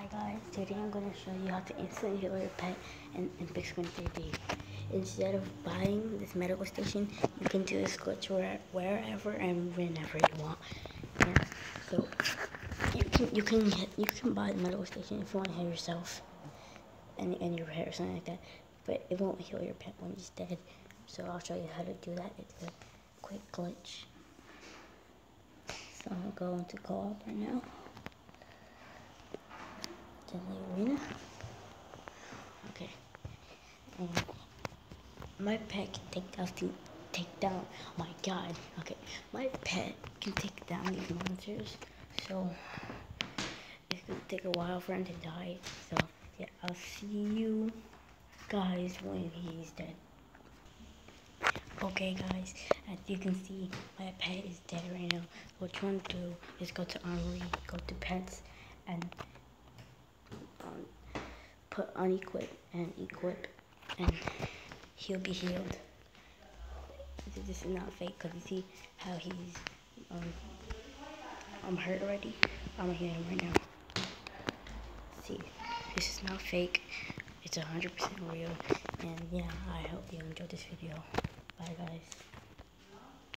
Hi guys, today I'm going to show you how to instantly heal your pet in, in Big 3D. Instead of buying this medical station, you can do this glitch where, wherever and whenever you want. And so you can you can you can buy the medical station if you want to heal yourself and, and your pet or something like that, but it won't heal your pet when it's dead. So I'll show you how to do that. It's a quick glitch. So I'm going to co-op right now arena. Okay. And my pet can take down the take down my god. Okay. My pet can take down these monsters. So it's gonna take a while for him to die. So yeah, I'll see you guys when he's dead. Okay guys, as you can see, my pet is dead right now. What you want to do is go to Armory, go to Pets, and put unequip and equip and he'll be healed. This is not fake because you see how he's um, I'm hurt already. I'm gonna him right now. See, this is not fake. It's 100% real. And yeah, I hope you enjoyed this video. Bye guys.